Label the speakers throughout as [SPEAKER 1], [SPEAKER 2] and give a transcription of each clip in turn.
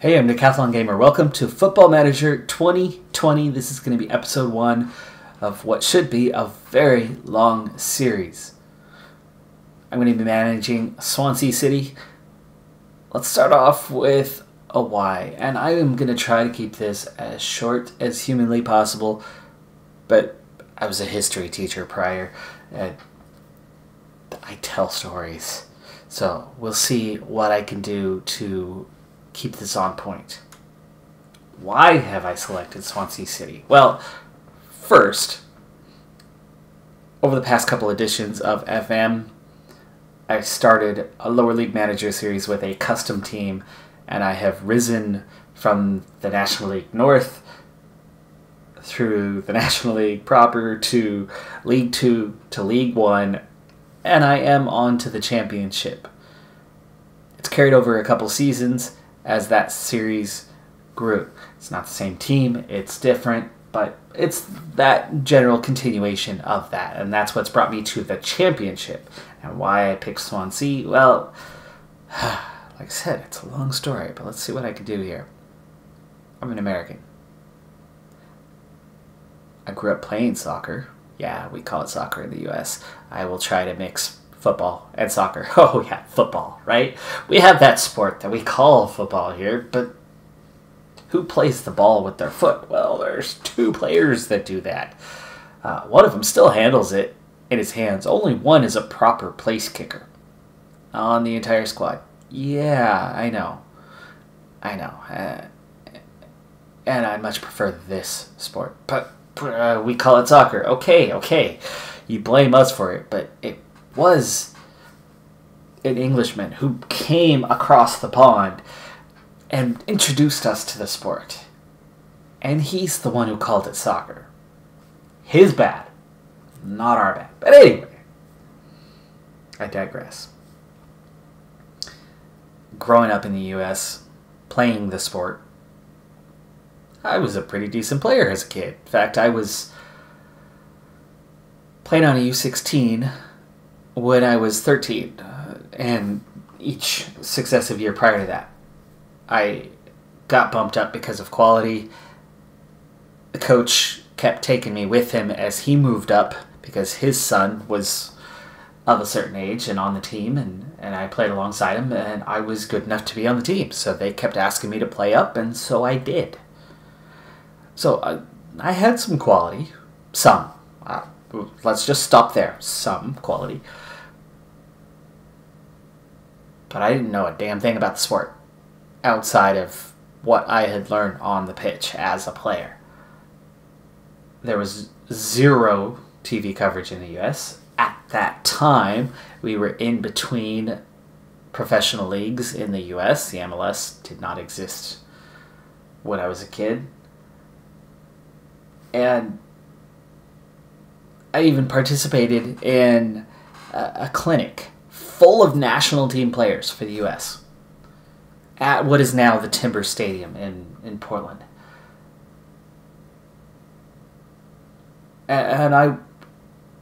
[SPEAKER 1] Hey, I'm Decathlon Gamer. Welcome to Football Manager 2020. This is going to be episode one of what should be a very long series. I'm going to be managing Swansea City. Let's start off with a why, and I am going to try to keep this as short as humanly possible. But I was a history teacher prior, and I tell stories. So we'll see what I can do to keep this on point. Why have I selected Swansea City? Well, first, over the past couple editions of FM, I started a lower league manager series with a custom team, and I have risen from the National League North through the National League proper to League Two to League One, and I am on to the championship. It's carried over a couple seasons as that series grew. It's not the same team, it's different, but it's that general continuation of that, and that's what's brought me to the championship. And why I picked Swansea, well, like I said, it's a long story, but let's see what I can do here. I'm an American. I grew up playing soccer. Yeah, we call it soccer in the US. I will try to mix football and soccer. Oh, yeah, football, right? We have that sport that we call football here, but who plays the ball with their foot? Well, there's two players that do that. Uh, one of them still handles it in his hands. Only one is a proper place kicker on the entire squad. Yeah, I know. I know. Uh, and I much prefer this sport. But uh, we call it soccer. Okay, okay. You blame us for it, but it was an Englishman who came across the pond and introduced us to the sport. And he's the one who called it soccer. His bad, not our bad. But anyway, I digress. Growing up in the US, playing the sport, I was a pretty decent player as a kid. In fact, I was playing on a U16 when I was 13, uh, and each successive year prior to that, I got bumped up because of quality. The coach kept taking me with him as he moved up because his son was of a certain age and on the team, and, and I played alongside him, and I was good enough to be on the team. So they kept asking me to play up, and so I did. So uh, I had some quality, some. Uh, let's just stop there. Some quality but I didn't know a damn thing about the sport outside of what I had learned on the pitch as a player. There was zero TV coverage in the US. At that time, we were in between professional leagues in the US. The MLS did not exist when I was a kid. And I even participated in a, a clinic full of national team players for the U.S. at what is now the Timber Stadium in, in Portland. And I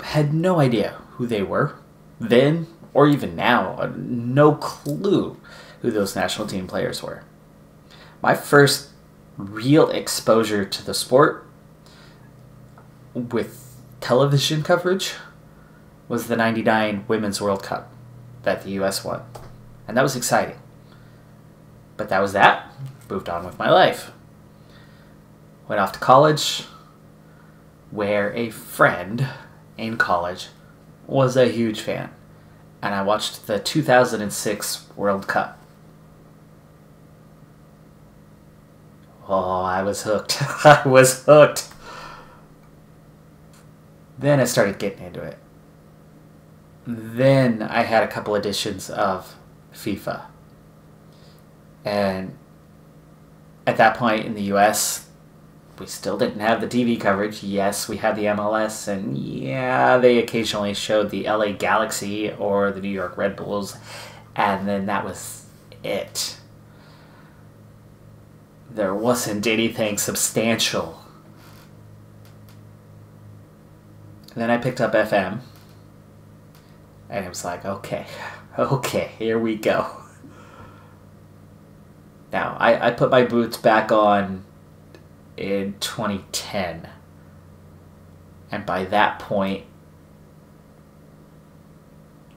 [SPEAKER 1] had no idea who they were then or even now. No clue who those national team players were. My first real exposure to the sport with television coverage was the 99 Women's World Cup that the US won. And that was exciting. But that was that. Moved on with my life. Went off to college, where a friend in college was a huge fan. And I watched the 2006 World Cup. Oh, I was hooked. I was hooked. Then I started getting into it. Then I had a couple editions of FIFA. And at that point in the US, we still didn't have the TV coverage. Yes, we had the MLS, and yeah, they occasionally showed the LA Galaxy or the New York Red Bulls, and then that was it. There wasn't anything substantial. And then I picked up FM and it was like, okay, okay, here we go. Now, I, I put my boots back on in 2010. And by that point,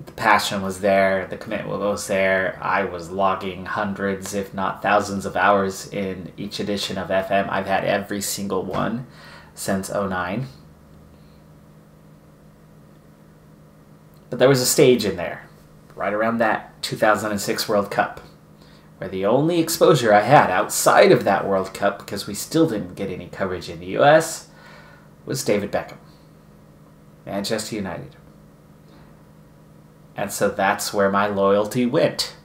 [SPEAKER 1] the passion was there, the commitment was there. I was logging hundreds, if not thousands, of hours in each edition of FM. I've had every single one since 09. But there was a stage in there, right around that 2006 World Cup, where the only exposure I had outside of that World Cup, because we still didn't get any coverage in the US, was David Beckham, Manchester United. And so that's where my loyalty went,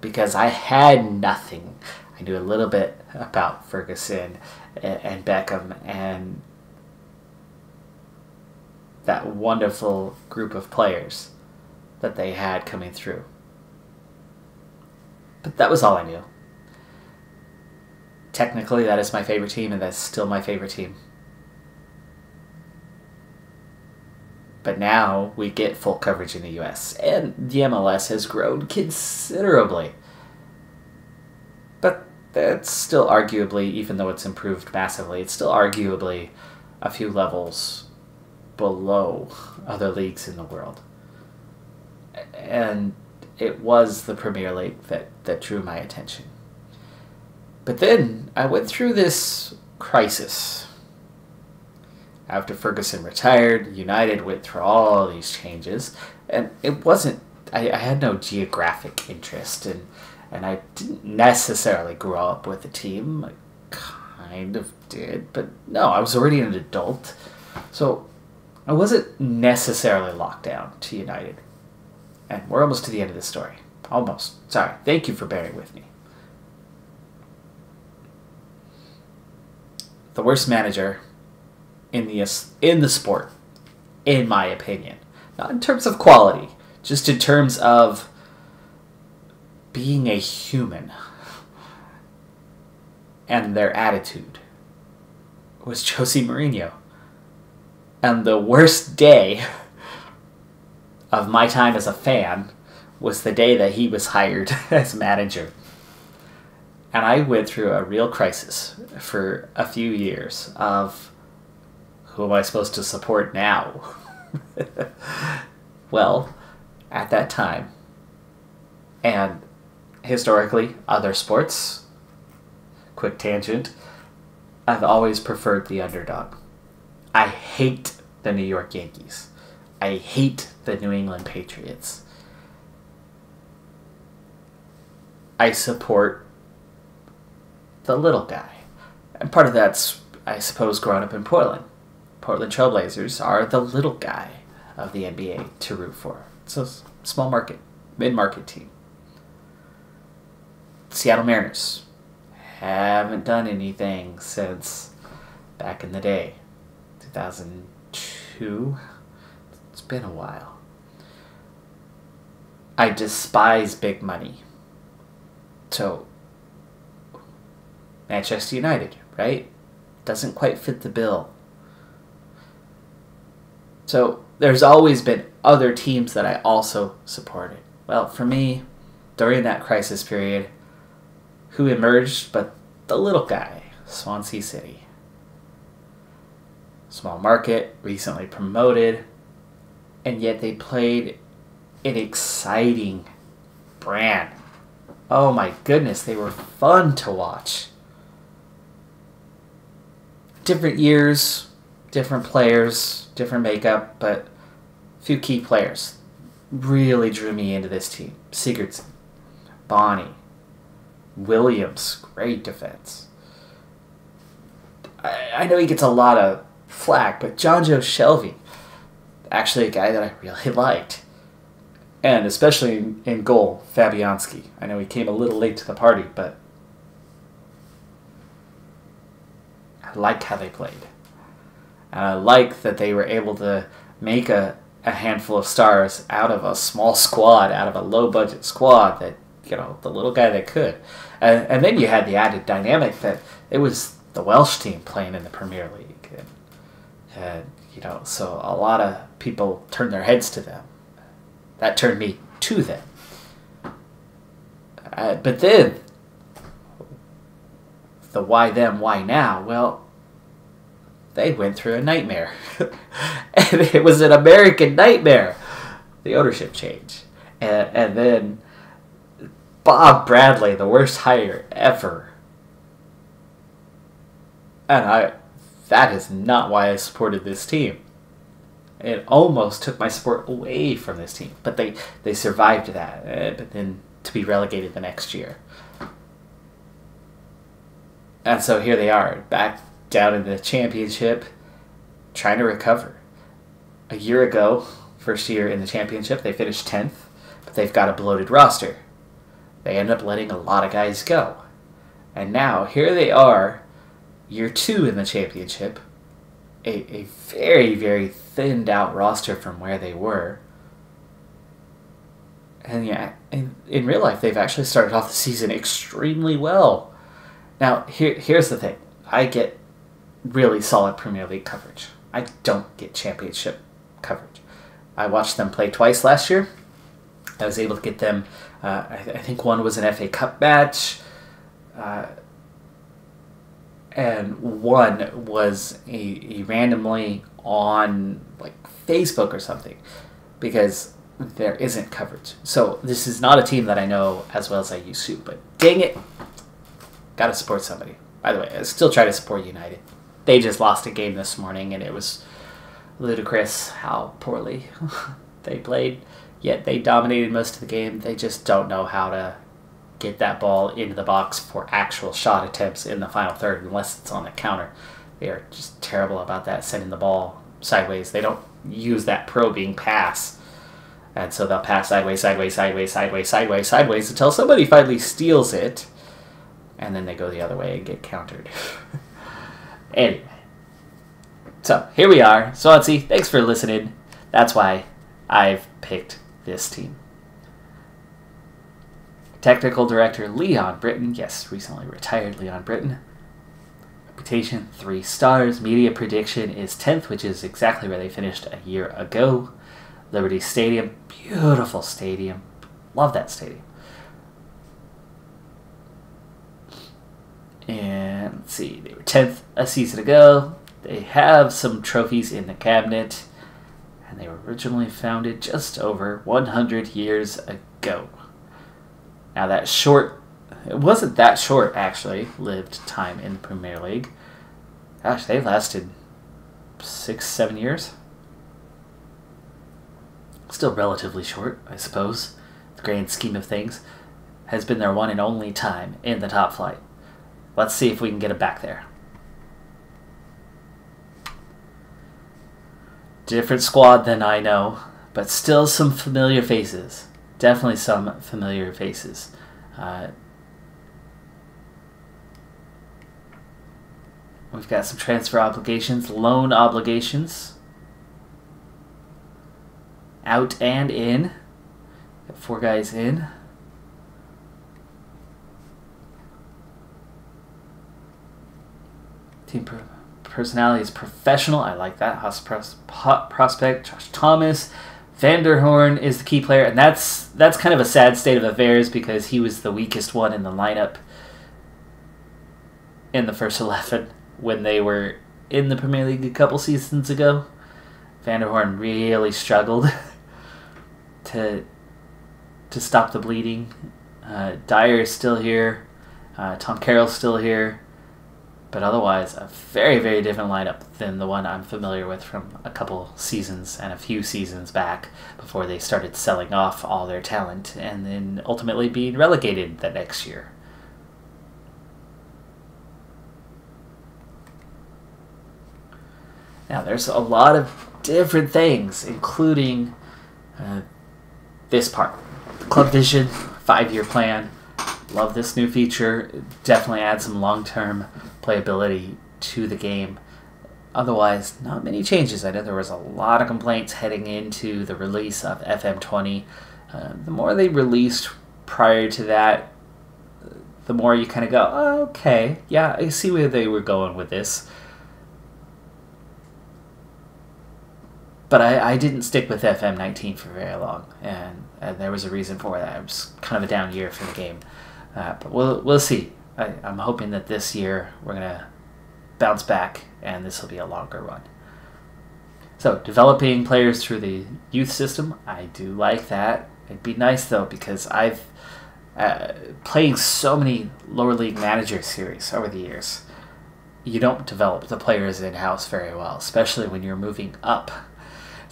[SPEAKER 1] because I had nothing. I knew a little bit about Ferguson and Beckham and that wonderful group of players that they had coming through. But that was all I knew. Technically, that is my favorite team, and that's still my favorite team. But now we get full coverage in the US, and the MLS has grown considerably. But that's still arguably, even though it's improved massively, it's still arguably a few levels below other leagues in the world. And it was the Premier League that, that drew my attention. But then I went through this crisis. After Ferguson retired, United went through all these changes, and it wasn't, I, I had no geographic interest, and, and I didn't necessarily grow up with the team. I kind of did, but no, I was already an adult. So I wasn't necessarily locked down to United. And we're almost to the end of the story. Almost. Sorry. Thank you for bearing with me. The worst manager in the in the sport, in my opinion. Not in terms of quality, just in terms of being a human and their attitude was Jose Mourinho. And the worst day of my time as a fan was the day that he was hired as manager. And I went through a real crisis for a few years of who am I supposed to support now? well, at that time, and historically, other sports, quick tangent, I've always preferred the underdog. I hate the New York Yankees. I hate the New England Patriots. I support the little guy. And part of that's, I suppose, growing up in Portland. Portland Trailblazers are the little guy of the NBA to root for. It's a small market, mid market team. Seattle Mariners haven't done anything since back in the day. 2002. It's been a while. I despise big money. So, Manchester United, right? Doesn't quite fit the bill. So, there's always been other teams that I also supported. Well, for me, during that crisis period, who emerged but the little guy, Swansea City small market, recently promoted, and yet they played an exciting brand. Oh my goodness, they were fun to watch. Different years, different players, different makeup, but a few key players really drew me into this team. Sigurdsson, Bony, Williams, great defense. I, I know he gets a lot of flack, but Jonjo Shelvey, actually a guy that I really liked. And especially in, in goal, Fabianski. I know he came a little late to the party, but I liked how they played. And I like that they were able to make a, a handful of stars out of a small squad, out of a low budget squad that, you know, the little guy that could. And, and then you had the added dynamic that it was the Welsh team playing in the Premier League. And you know, so a lot of people turn their heads to them. That turned me to them. Uh, but then, the why them, why now? Well, they went through a nightmare. and it was an American nightmare. The ownership change. And, and then Bob Bradley, the worst hire ever. And I that is not why I supported this team. It almost took my support away from this team, but they they survived that. Uh, but then to be relegated the next year. And so here they are, back down in the championship, trying to recover. A year ago, first year in the championship, they finished 10th, but they've got a bloated roster. They end up letting a lot of guys go. And now, here they are, year two in the championship, a, a very, very thinned out roster from where they were. And yeah, in, in real life, they've actually started off the season extremely well. Now, here, here's the thing I get really solid Premier League coverage. I don't get championship coverage. I watched them play twice last year. I was able to get them, uh, I, I, think one was an FA Cup match, uh, and one was a, a randomly on like Facebook or something because there isn't coverage. So this is not a team that I know as well as I used to, but dang it, gotta support somebody. By the way, I still try to support United. They just lost a game this morning, and it was ludicrous how poorly they played. Yet they dominated most of the game. They just don't know how to get that ball into the box for actual shot attempts in the final third unless it's on the counter. They are just terrible about that, sending the ball sideways. They don't use that probing pass. And so they'll pass sideways, sideways, sideways, sideways, sideways, sideways until somebody finally steals it and then they go the other way and get countered. anyway. So here we are. Swansea, thanks for listening. That's why I've picked this team. Technical director Leon Britton, yes, recently retired Leon Britton. Reputation, three stars. Media prediction is 10th, which is exactly where they finished a year ago. Liberty Stadium, beautiful stadium. Love that stadium. And let's see, they were 10th a season ago. They have some trophies in the cabinet. And they were originally founded just over 100 years ago. Now, that short, it wasn't that short actually, lived time in the Premier League. Gosh, they lasted six, seven years. Still relatively short, I suppose, the grand scheme of things. Has been their one and only time in the top flight. Let's see if we can get it back there. Different squad than I know, but still some familiar faces. Definitely some familiar faces. Uh, we've got some transfer obligations, loan obligations. Out and in. Got four guys in. Team pro- personality is professional. I like that. Hot prospect Josh Thomas. Vanderhoorn is the key player, and that's that's kind of a sad state of affairs because he was the weakest one in the lineup in the first eleven when they were in the Premier League a couple seasons ago. Vanderhoorn really struggled to to stop the bleeding. Uh, Dyer is still here. Uh, Tom Carroll's still here but otherwise a very very different lineup than the one I'm familiar with from a couple seasons and a few seasons back before they started selling off all their talent and then ultimately being relegated the next year. Now there's a lot of different things including uh, this part. Club vision, five year plan. Love this new feature. Definitely add some long term playability to the game. Otherwise, not many changes. I know there was a lot of complaints heading into the release of FM20. Uh, the more they released prior to that, the more you kind of go, oh, okay, yeah, I see where they were going with this. But I, I didn't stick with FM19 for very long, and, and there was a reason for that. It was kind of a down year for the game. Uh, but we'll, we'll see I, I'm hoping that this year we're going to bounce back and this will be a longer run. So, developing players through the youth system, I do like that. It'd be nice though because I've uh, playing so many lower league manager series over the years. You don't develop the players in house very well, especially when you're moving up.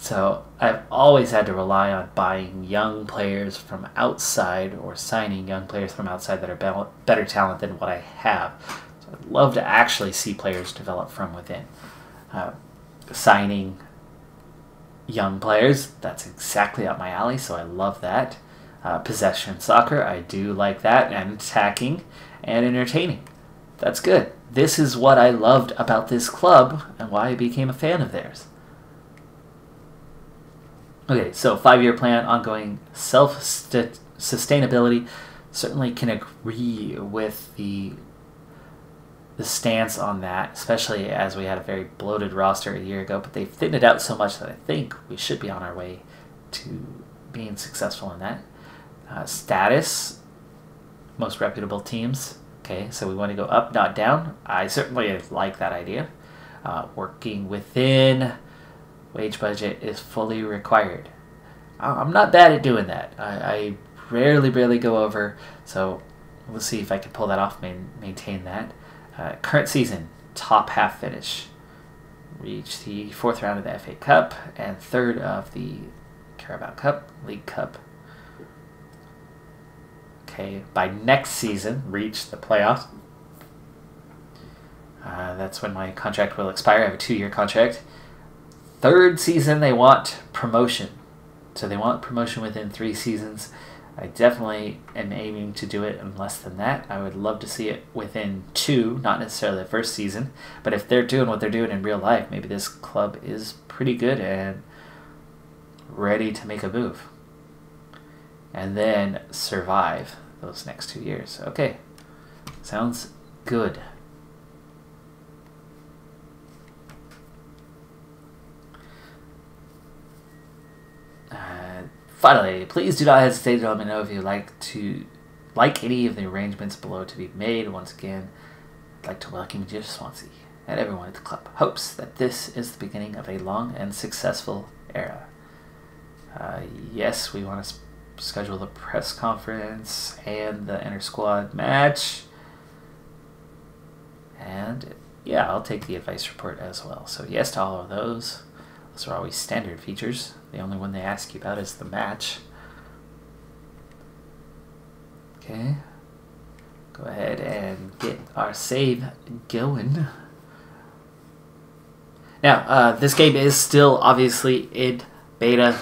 [SPEAKER 1] So I've always had to rely on buying young players from outside or signing young players from outside that are better talent than what I have. So I'd love to actually see players develop from within. Uh, signing young players. That's exactly up my alley, so I love that. Uh, possession soccer, I do like that, and attacking and entertaining. That's good. This is what I loved about this club and why I became a fan of theirs. Okay, so five year plan, ongoing self sustainability. Certainly can agree with the the stance on that, especially as we had a very bloated roster a year ago. But they've thinned it out so much that I think we should be on our way to being successful in that. Uh, status, most reputable teams. Okay, so we want to go up, not down. I certainly like that idea. Uh, working within wage budget is fully required. I'm not bad at doing that. I, I rarely, rarely go over, so we'll see if I can pull that off, main, maintain that. Uh, current season, top half finish. Reach the fourth round of the FA Cup and third of the Carabao Cup, League Cup. Okay, by next season, reach the playoffs. Uh, that's when my contract will expire. I have a two year contract. Third season, they want promotion. So they want promotion within three seasons. I definitely am aiming to do it in less than that. I would love to see it within two, not necessarily the first season. But if they're doing what they're doing in real life, maybe this club is pretty good and ready to make a move. And then survive those next two years. Okay, sounds good. Finally, please do not hesitate to let me know if you'd like to like any of the arrangements below to be made. Once again, I'd like to welcome you to Swansea, and everyone at the club hopes that this is the beginning of a long and successful era. Uh, yes, we want to schedule the press conference and the inter squad match. And yeah, I'll take the advice report as well. So, yes to all of those. Those are always standard features. The only one they ask you about is the match. Okay. Go ahead and get our save going. Now, uh, this game is still obviously in beta.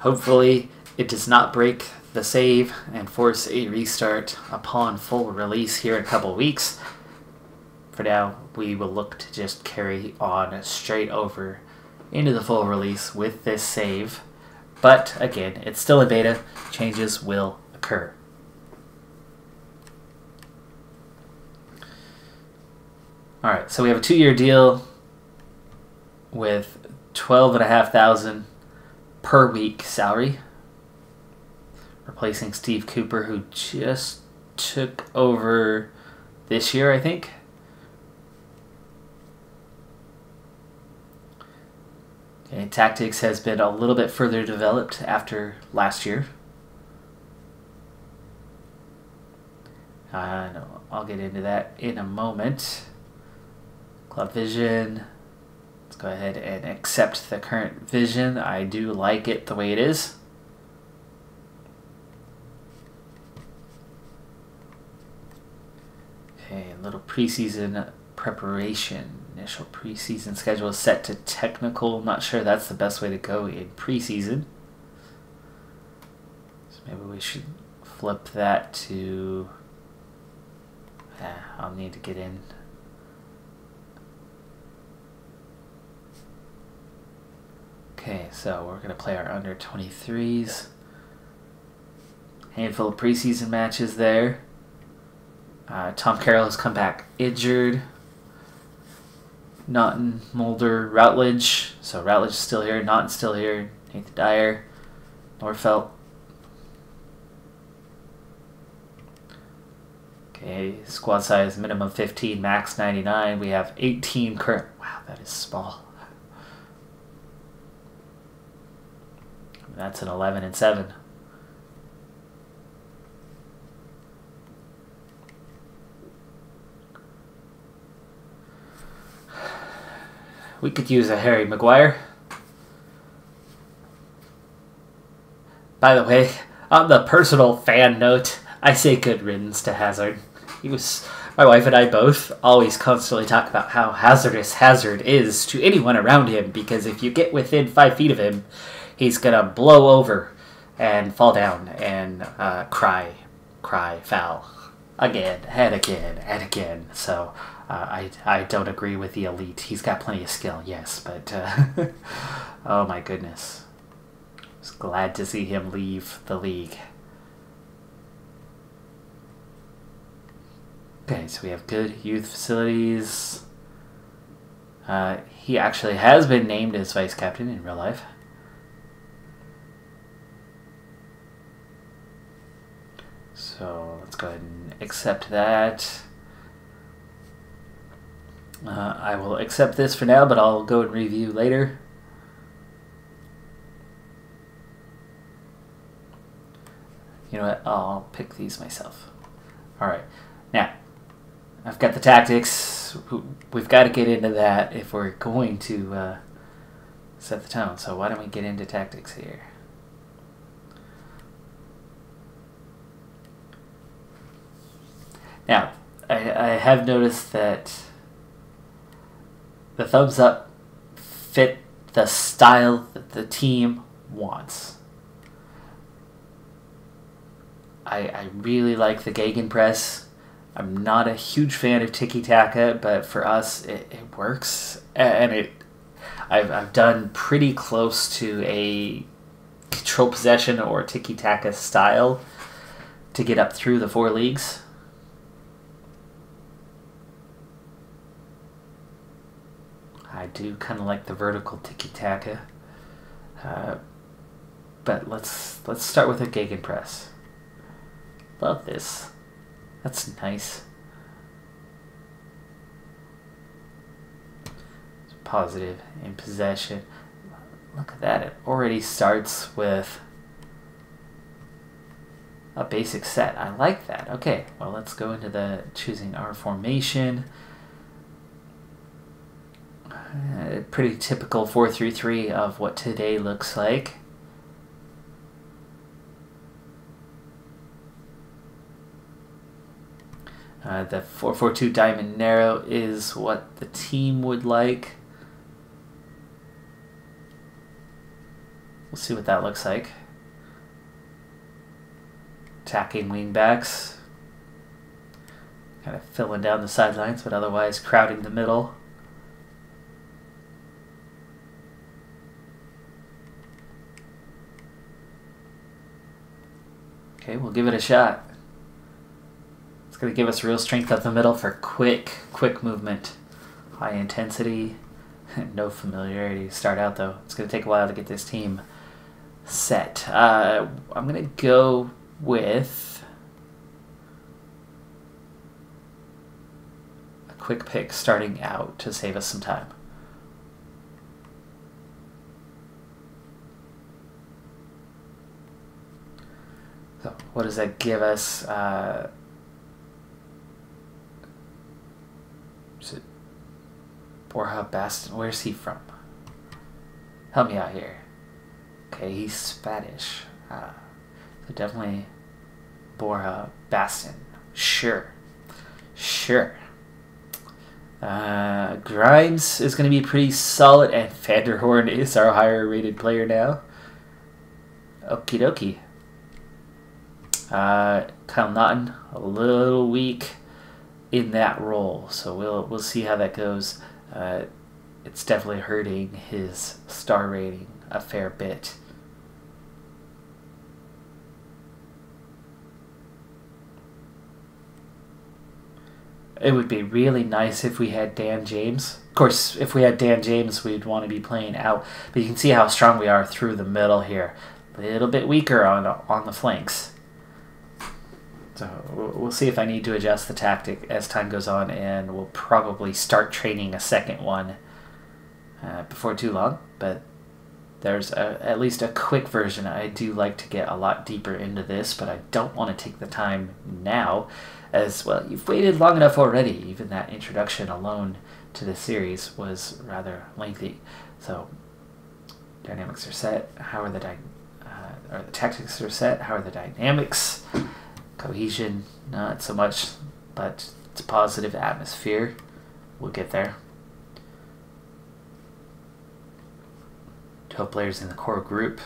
[SPEAKER 1] Hopefully, it does not break the save and force a restart upon full release here in a couple weeks. For now, we will look to just carry on straight over into the full release with this save. But again, it's still a beta. Changes will occur. Alright, so we have a two-year deal with twelve and a half thousand per week salary. Replacing Steve Cooper, who just took over this year, I think. Okay, tactics has been a little bit further developed after last year. Uh, no, I'll get into that in a moment. Club vision. Let's go ahead and accept the current vision. I do like it the way it is. Okay, a little preseason preparation. Initial preseason schedule is set to technical. Not sure that's the best way to go in preseason. So maybe we should flip that to. I'll need to get in. Okay, so we're going to play our under 23s. Handful of preseason matches there. Uh, Tom Carroll has come back injured. Naughton, Mulder, Routledge. So Routledge is still here. Naughton's still here. Nathan Dyer, Nordfeldt. Okay, squad size minimum 15, max 99. We have 18 current. Wow, that is small. That's an 11 and 7. We could use a Harry Maguire. By the way, on the personal fan note, I say good riddance to Hazard. He was my wife and I both always constantly talk about how hazardous Hazard is to anyone around him because if you get within five feet of him, he's gonna blow over and fall down and uh, cry, cry, foul again and again and again. So uh, I I don't agree with the elite. He's got plenty of skill, yes, but uh, oh my goodness, I was glad to see him leave the league. Okay, so we have good youth facilities. Uh, he actually has been named as vice captain in real life. So let's go ahead and accept that. Uh, I will accept this for now, but I'll go and review later. You know what? I'll pick these myself. Alright. Now, I've got the tactics. We've got to get into that if we're going to uh, set the tone. So why don't we get into tactics here? Now, I, I have noticed that the thumbs up fit the style that the team wants. I, I really like the Gegenpress. I'm not a huge fan of Tiki Taka, but for us, it, it works. And it, I've, I've done pretty close to a control possession or Tiki Taka style to get up through the four leagues. I do kind of like the vertical tiki taka. Uh, but let's let's start with a gegenpress. Love this. That's nice. It's positive in possession. Look at that. It already starts with a basic set. I like that. Okay, well let's go into the choosing our formation. Uh, pretty typical 4-3-3 of what today looks like. Uh, the 4-4-2 diamond narrow is what the team would like. We'll see what that looks like. Attacking wingbacks. Kind of filling down the sidelines, but otherwise crowding the middle. Okay, we'll give it a shot. It's going to give us real strength up the middle for quick, quick movement. High intensity, no familiarity to start out though. It's going to take a while to get this team set. Uh, I'm going to go with a quick pick starting out to save us some time. So what does that give us? Uh, is it Borja Bastón? Where's he from? Help me out here. Okay, he's Spanish. Uh, so definitely Borja Bastón. Sure. Sure. Uh, Grimes is going to be pretty solid, and Vanderhoorn is our higher rated player now. Okie dokie. Uh, Kyle Naughton a little weak in that role, so we'll we'll see how that goes. Uh, it's definitely hurting his star rating a fair bit. It would be really nice if we had Dan James. Of course, if we had Dan James, we'd want to be playing out. But you can see how strong we are through the middle here. A little bit weaker on on the flanks. So we'll see if I need to adjust the tactic as time goes on, and we'll probably start training a second one uh, before too long. But there's a, at least a quick version. I do like to get a lot deeper into this, but I don't want to take the time now, as well. You've waited long enough already. Even that introduction alone to the series was rather lengthy. So dynamics are set. How are the dy- uh, the tactics are set? How are the dynamics? Cohesion, not so much, but it's a positive atmosphere. We'll get there. 12 players in the core group.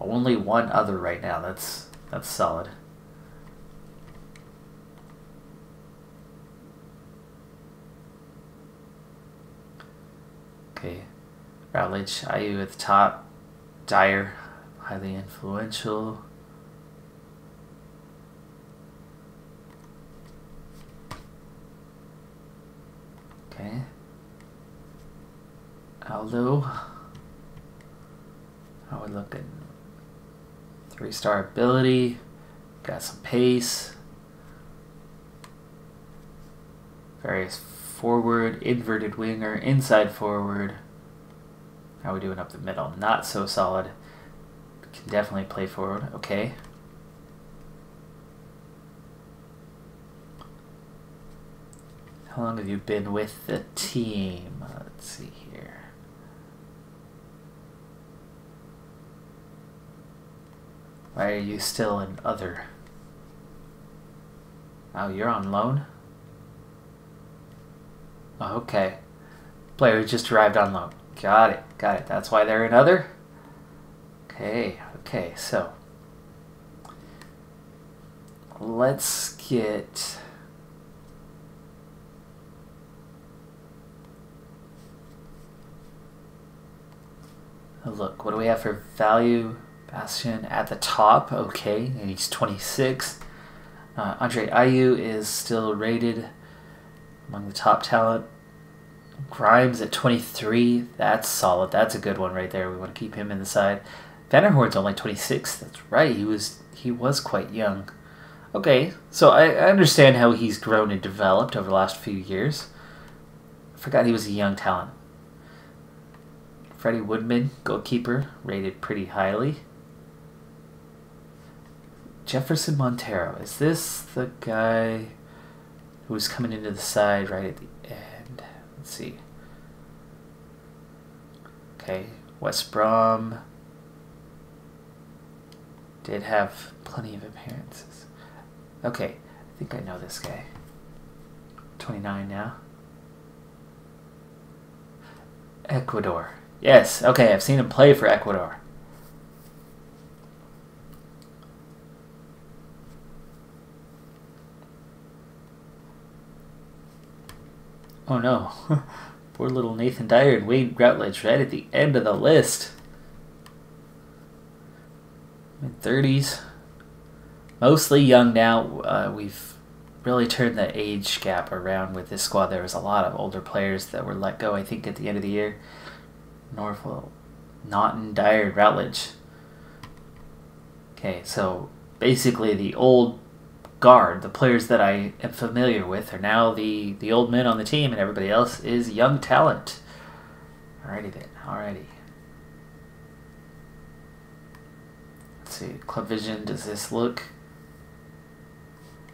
[SPEAKER 1] Only one other right now. That's that's solid. Okay. Routledge, Ayew at the top. Dyer, highly influential. Okay. Aldo. How we looking? Three star ability. Got some pace. Various forward, inverted winger, inside forward. How we doing up the middle? Not so solid. Can definitely play forward. Okay. How long have you been with the team? Let's see here. Why are you still in other? Oh, you're on loan? Oh, okay. Player just arrived on loan. Got it, got it. That's why they're in other? Okay, okay, so. Let's get... A Look, what do we have for value? Bastón at the top, okay, and he's 26. Uh, Andre Ayew is still rated among the top talent. Grimes at 23, that's solid. That's a good one right there. We want to keep him in the side. Vanderhoorn's only 26. That's right. He was he was quite young. Okay, so I, I understand how he's grown and developed over the last few years. I forgot he was a young talent. Freddie Woodman, goalkeeper, rated pretty highly. Jefferson Montero. Is this the guy who's coming into the side right at the end? Let's see. Okay, West Brom did have plenty of appearances. Okay, I think I know this guy. 29 now. Ecuador. Yes, okay, I've seen him play for Ecuador. Oh no. Poor little Nathan Dyer and Wayne Routledge right at the end of the list. Mid 30s. Mostly young now. Uh, we've really turned the age gap around with this squad. There was a lot of older players that were let go, I think, at the end of the year. Nordfeldt, Naughton, Dyer, Routledge. Okay, so basically the old guard, the players that I am familiar with, are now the, the old men on the team, and everybody else is young talent. Alrighty then, alrighty. Let's see, Club Vision, does this look...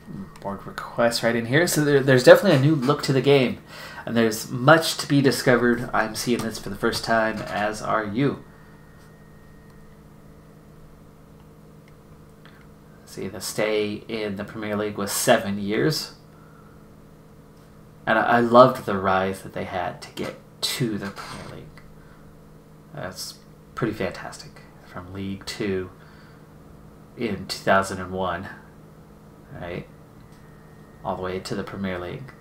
[SPEAKER 1] Hmm, board requests right in here. So there, there's definitely a new look to the game. And there's much to be discovered. I'm seeing this for the first time, as are you. See, the stay in the Premier League was seven years. And I, I loved the rise that they had to get to the Premier League. That's pretty fantastic. From League Two in 2001, right? All the way to the Premier League.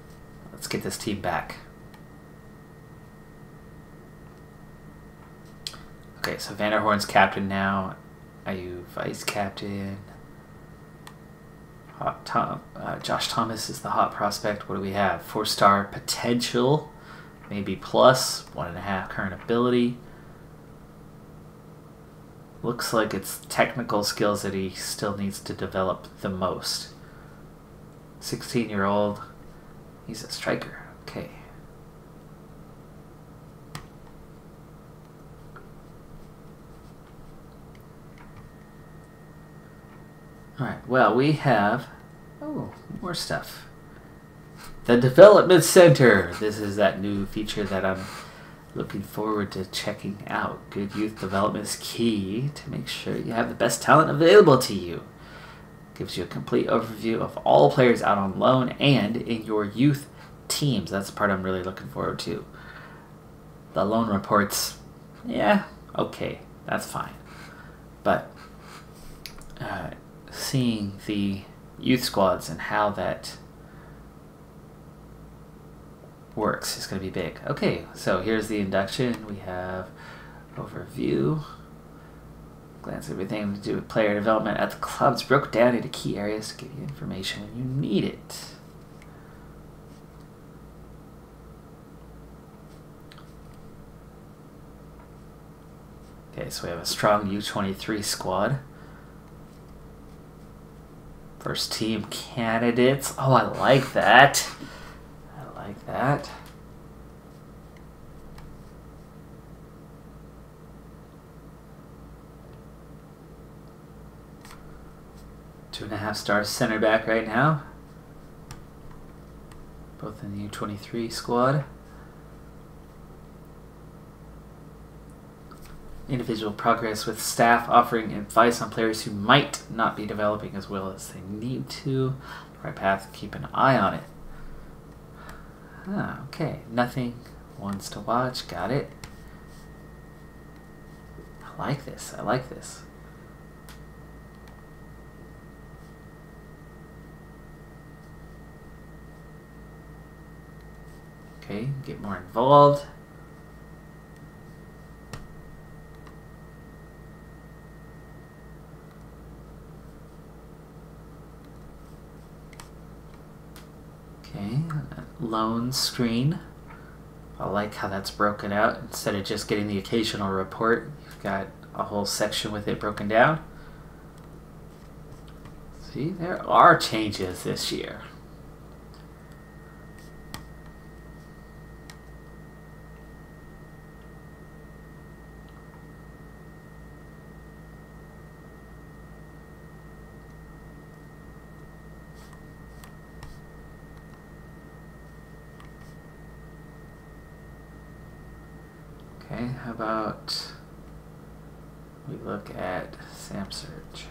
[SPEAKER 1] Let's get this team back. Okay, so Vanderhoorn's captain now. Are you vice captain? Hot Tom, uh, Josh Thomas is the hot prospect. What do we have? Four star potential, maybe plus one and a half current ability. Looks like it's technical skills that he still needs to develop the most. 16 year old. He's a striker. Okay. Alright, well, we have. Oh, more stuff. The Development Center. This is that new feature that I'm looking forward to checking out. Good youth development is key to make sure you have the best talent available to you. Gives you a complete overview of all players out on loan and in your youth teams. That's the part I'm really looking forward to. The loan reports, yeah, okay, that's fine. But uh, seeing the youth squads and how that works is going to be big. Okay, so here's the induction. We have overview. Glance at everything to do with player development at the clubs broke down into key areas to give you information when you need it. Okay, so we have a strong U23 squad. First team candidates. Oh, I like that. I like that. Two and a half stars center back right now. Both in the U23 squad. Individual progress with staff offering advice on players who might not be developing as well as they need to. right path, keep an eye on it. Ah, okay. Nothing wants to watch. Got it. I like this. I like this. Okay, get more involved. Loan screen. I like how that's broken out. Instead of just getting the occasional report, you've got a whole section with it broken down. See, there are changes this year. Okay, how about we look at SAMsearch.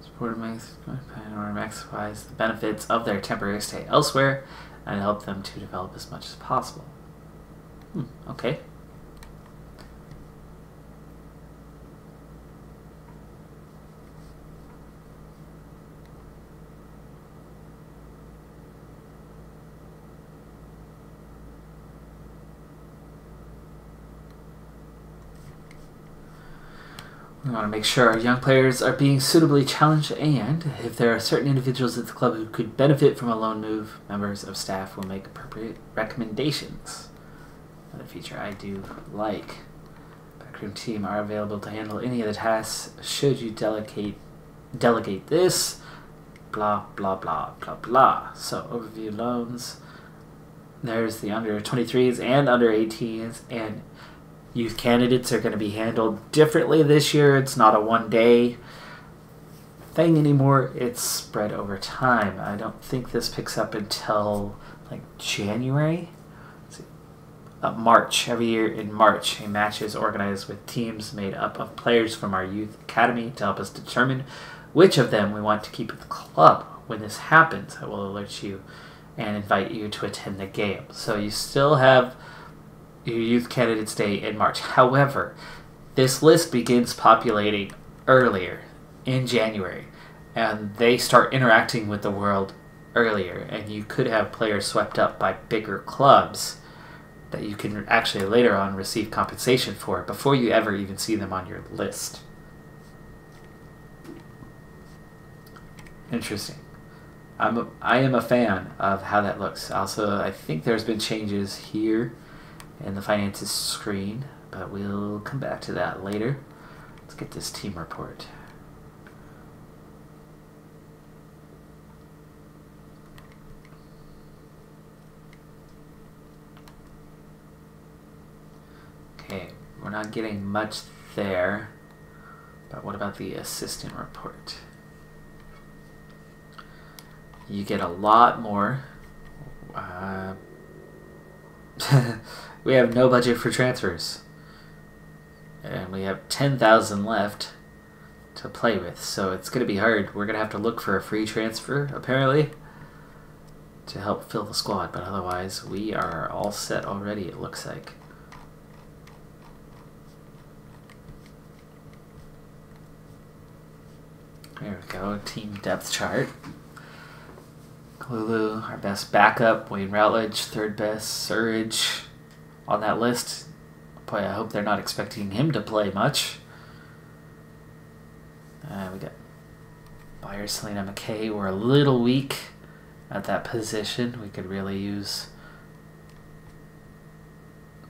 [SPEAKER 1] Support max or maximize the benefits of their temporary stay elsewhere and help them to develop as much as possible. Hmm, okay. We want to make sure our young players are being suitably challenged, and if there are certain individuals at the club who could benefit from a loan move, members of staff will make appropriate recommendations. Another feature I do like. Backroom team are available to handle any of the tasks should you delegate delegate this. Blah blah blah blah blah. So overview loans. There's the under 23s and under 18s, and youth candidates are going to be handled differently this year. It's not a one day thing anymore, it's spread over time. I don't think this picks up until like January. Uh, March. Every year in March, a match is organized with teams made up of players from our youth academy to help us determine which of them we want to keep at the club. When this happens, I will alert you and invite you to attend the game. So you still have your youth candidates day in March. However, this list begins populating earlier in January, and they start interacting with the world earlier, and you could have players swept up by bigger clubs that you can actually later on receive compensation for before you ever even see them on your list. Interesting. I'm a, I am a fan of how that looks. Also, I think there's been changes here in the finances screen, but we'll come back to that later. Let's get this team report. Okay, we're not getting much there. But what about the assistant report? You get a lot more. Uh, we have no budget for transfers. And we have 10,000 left to play with, so it's going to be hard. We're going to have to look for a free transfer, apparently, to help fill the squad. But otherwise, we are all set already, it looks like. There we go, team depth chart. Lulu, our best backup. Wayne Routledge, third best. Surridge on that list. Boy, I hope they're not expecting him to play much. Uh, we got Ayew, Celina McKay. We're a little weak at that position. We could really use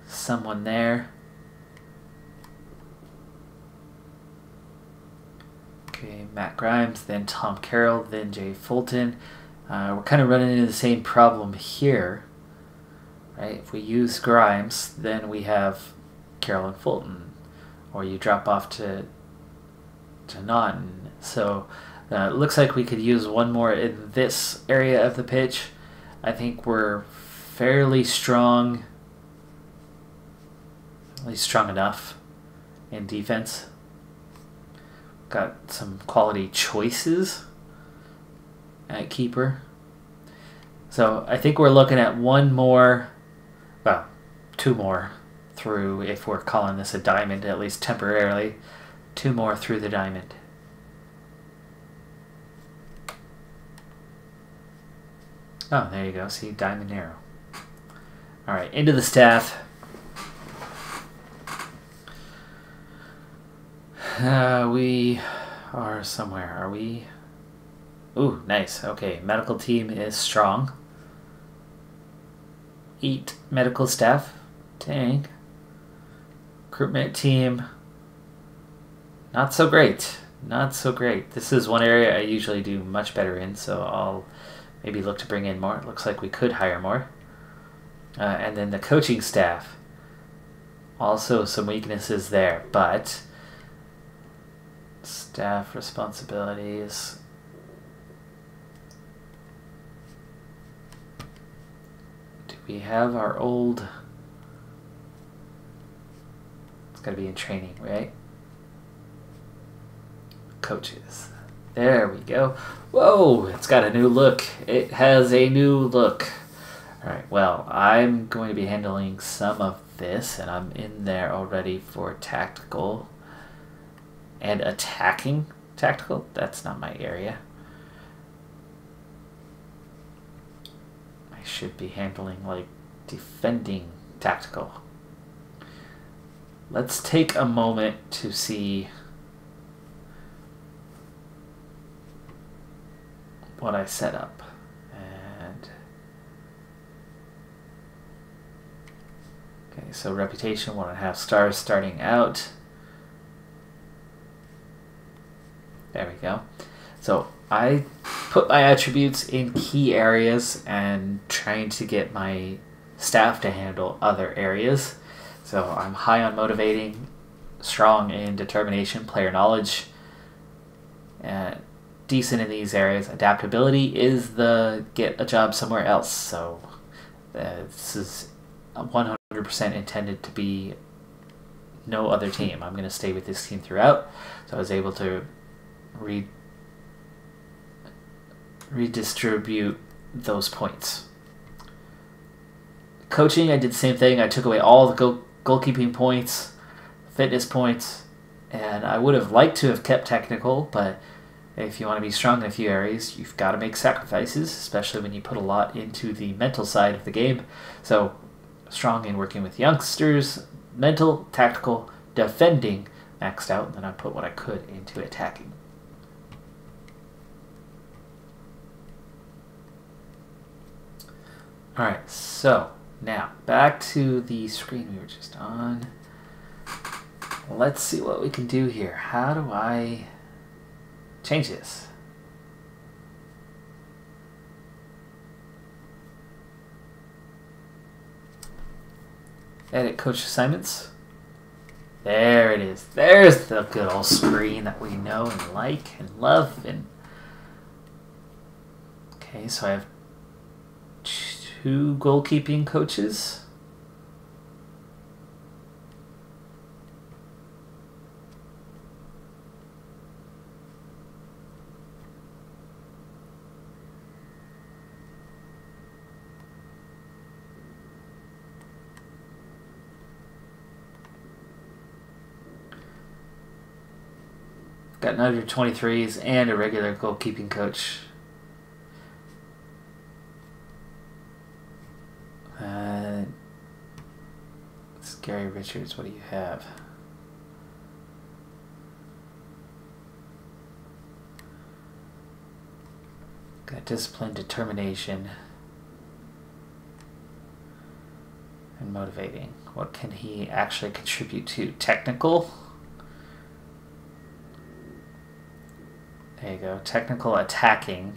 [SPEAKER 1] someone there. Okay, Matt Grimes, then Tom Carroll, then Jay Fulton. Uh, we're kind of running into the same problem here, right? If we use Grimes, then we have Carolyn Fulton, or you drop off to to Naughton. So uh, it looks like we could use one more in this area of the pitch. I think we're fairly strong, at least strong enough in defense got some quality choices at keeper. So I think we're looking at one more, well, two more through, if we're calling this a diamond, at least temporarily, two more through the diamond. Oh, there you go. See, diamond arrow. All right, into the staff. Uh, we are somewhere. Are we? Ooh, nice. Okay, medical team is strong. Eat medical staff. Dang. Recruitment team. Not so great. Not so great. This is one area I usually do much better in, so I'll maybe look to bring in more. It looks like we could hire more. Uh, and then the coaching staff. Also some weaknesses there, but Staff responsibilities. Do we have our old... It's got to be in training, right? Coaches. There we go. Whoa, it's got a new look. It has a new look. Alright, well, I'm going to be handling some of this, and I'm in there already for tactical and attacking tactical. That's not my area. I should be handling like defending tactical. Let's take a moment to see what I set up. And okay, so reputation one and a half stars starting out. There we go. So I put my attributes in key areas and trying to get my staff to handle other areas. So I'm high on motivating, strong in determination, player knowledge, and decent in these areas. Adaptability is the get a job somewhere else. So uh, this is 100% intended to be no other team. I'm going to stay with this team throughout. So I was able to re redistribute those points. Coaching, I did the same thing. I took away all the goal goalkeeping points, fitness points, and I would have liked to have kept technical, but if you want to be strong in a few areas, you've got to make sacrifices, especially when you put a lot into the mental side of the game. So, strong in working with youngsters, mental, tactical, defending maxed out, and then I put what I could into attacking. Alright, so now back to the screen we were just on. let's see what we can do here. How do I change this? Edit coach assignments. There it is. There's the good old screen that we know and like and love. And okay, so I have two goalkeeping coaches. Got an under 23s and a regular goalkeeping coach. Uh, Gary Richards, what do you have? Got discipline, determination, and motivating. What can he actually contribute to? Technical? There you go. Technical attacking.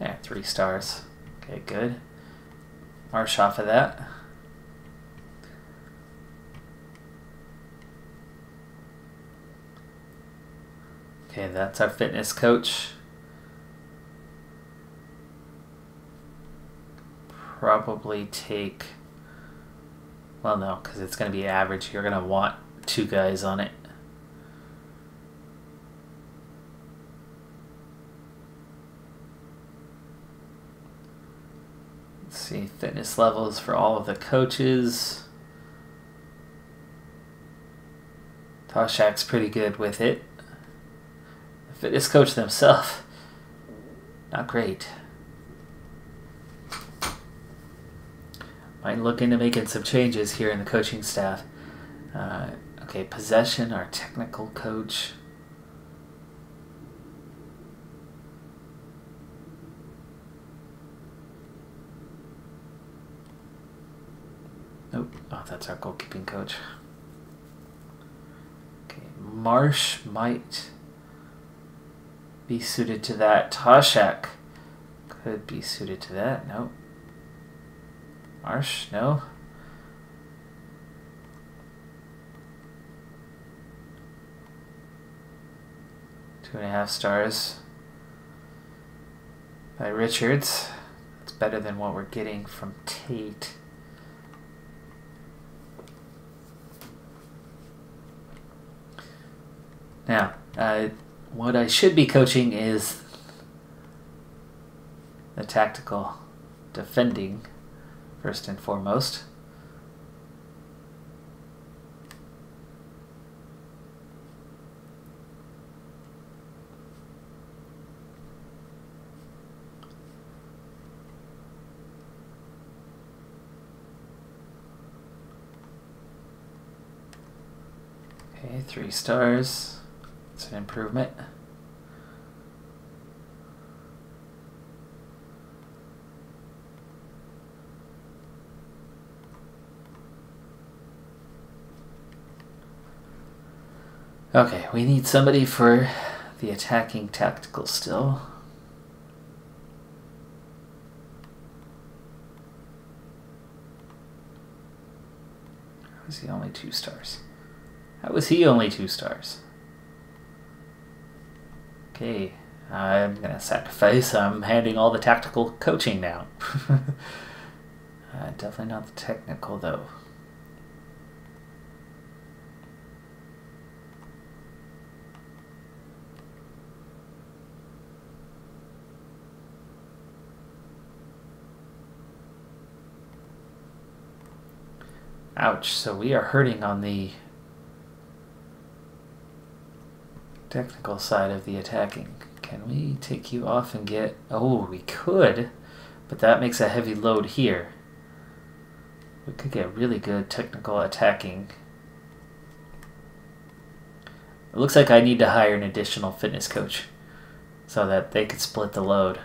[SPEAKER 1] Yeah, three stars. Okay, good. March off of that. Okay, that's our fitness coach. Probably take... Well, no, because it's going to be average. You're going to want two guys on it. see fitness levels for all of the coaches. Toshack's pretty good with it. Fitness coach themselves, not great. Might look into making some changes here in the coaching staff. Uh, okay, possession, our technical coach. Nope. Oh, that's our goalkeeping coach. Okay, Marsh might be suited to that. Toshack could be suited to that. Nope. Marsh, no. Two and a half stars by Richards. It's better than what we're getting from Tate. Now, uh, what I should be coaching is the tactical defending, first and foremost. Okay, three stars. It's an improvement. Okay, we need somebody for the attacking tactical still. How is he only two stars? How is he only two stars? Okay, I'm gonna sacrifice. I'm handing all the tactical coaching now. uh, definitely not the technical, though. Ouch, so we are hurting on the technical side of the attacking. Can we take you off and get... Oh, we could, but that makes a heavy load here. We could get really good technical attacking. It looks like I need to hire an additional fitness coach so that they could split the load.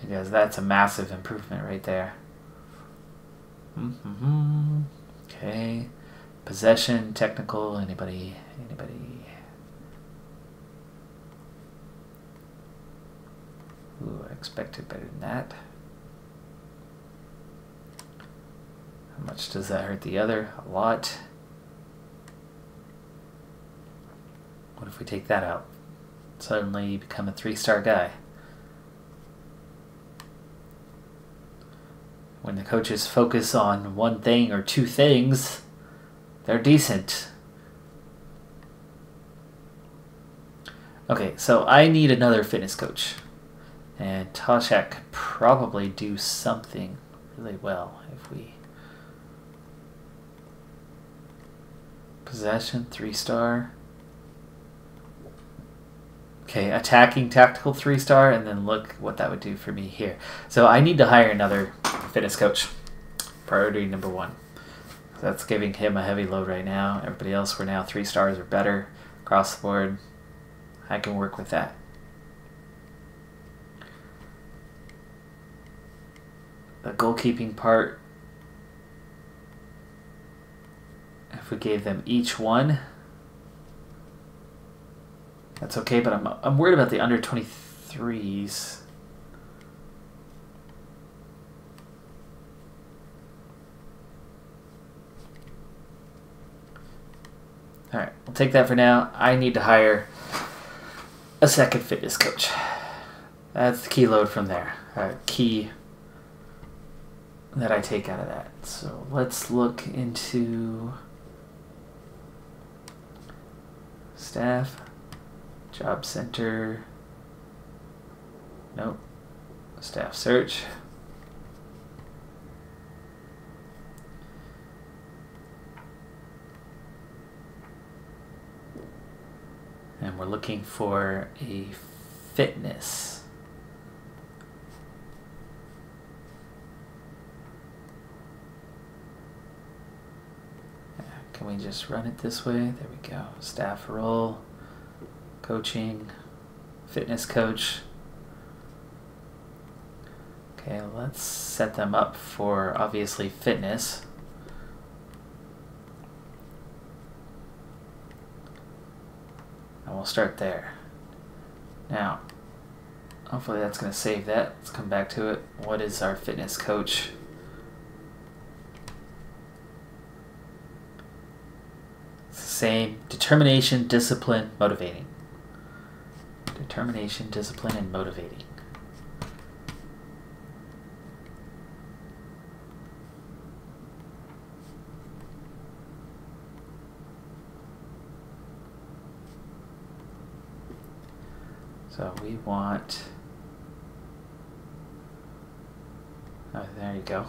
[SPEAKER 1] Because that's a massive improvement right there. Mm-hmm. Okay. Possession, technical, anybody, anybody. Ooh, I expected better than that. How much does that hurt the other? A lot. What if we take that out? Suddenly you become a three-star guy. When the coaches focus on one thing or two things, they're decent. Okay, so I need another fitness coach. And Toshack could probably do something really well if we... Possession, three star. Okay, attacking tactical three star, and then look what that would do for me here. So I need to hire another fitness coach. Priority number one. That's giving him a heavy load right now. Everybody else, we're now three stars or better across the board. I can work with that. The goalkeeping part, if we gave them each one, that's okay, but I'm, I'm worried about the under 23s. Alright, we'll take that for now. I need to hire a second fitness coach. That's the key load from there. Uh, key that I take out of that. So let's look into staff, job center. Nope. Staff search. and we're looking for a fitness. Can we just run it this way? There we go. Staff role, coaching, fitness coach. Okay, let's set them up for obviously fitness. And we'll start there. Now, hopefully that's going to save that. Let's come back to it. What is our fitness coach? Same. Determination, discipline, motivating. Determination, discipline, and motivating. So we want, oh, there you go.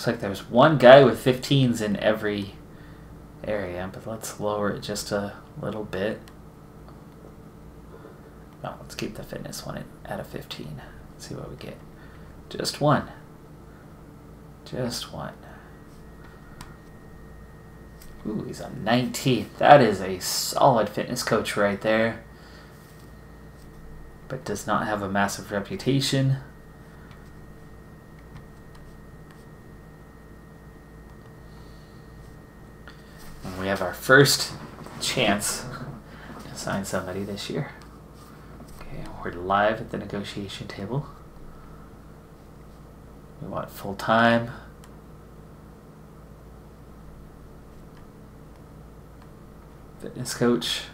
[SPEAKER 1] Looks like there's one guy with 15s in every area, but let's lower it just a little bit. No, let's keep the fitness one at a 15. Let's see what we get. Just one. Just one. Ooh, he's a 19th. That is a solid fitness coach right there. But does not have a massive reputation. And we have our first chance to sign somebody this year. Okay, we're live at the negotiation table. We want full time. Fitness coach.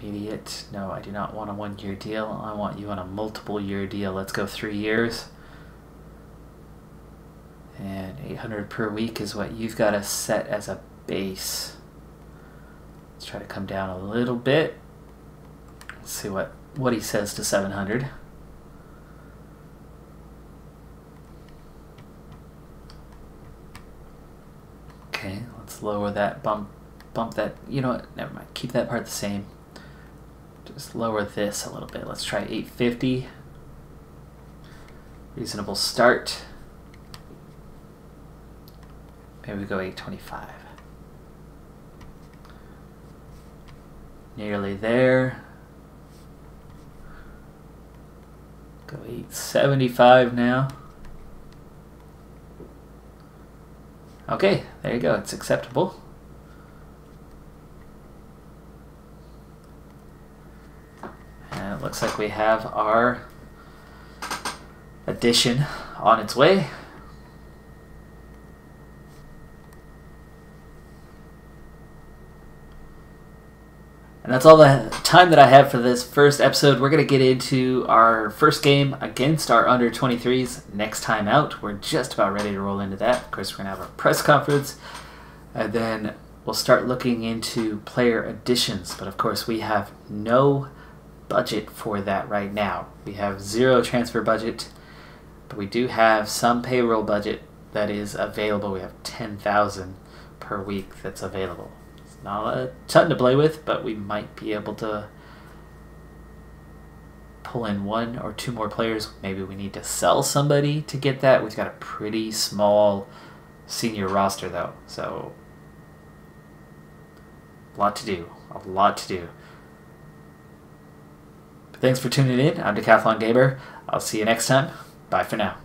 [SPEAKER 1] Immediate. No, I do not want a one year deal. I want you on a multiple year deal. Let's go three years. And 800 per week is what you've got to set as a base. Let's try to come down a little bit. Let's see what what he says to 700. Okay, let's lower that, bump, bump that, you know what, never mind, keep that part the same. Just lower this a little bit. Let's try 850. Reasonable start. Maybe we go 825. Nearly there. Go 875 now. Okay, there you go. It's acceptable. And it looks like we have our addition on its way. That's all the time that I have for this first episode. We're going to get into our first game against our under 23s next time out. We're just about ready to roll into that. Of course, we're going to have our press conference. And then we'll start looking into player additions. But of course, we have no budget for that right now. We have zero transfer budget, but we do have some payroll budget that is available. We have 10,000 per week that's available. Not a ton to play with, but we might be able to pull in one or two more players. Maybe we need to sell somebody to get that. We've got a pretty small senior roster, though, so a lot to do. A lot to do. But thanks for tuning in. I'm Decathlon Gamer. I'll see you next time. Bye for now.